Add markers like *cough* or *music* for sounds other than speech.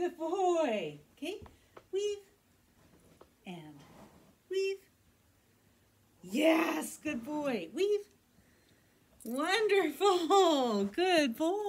Good boy. Okay, weave and weave. Yes, good boy. Weave. Wonderful. *laughs* Good boy.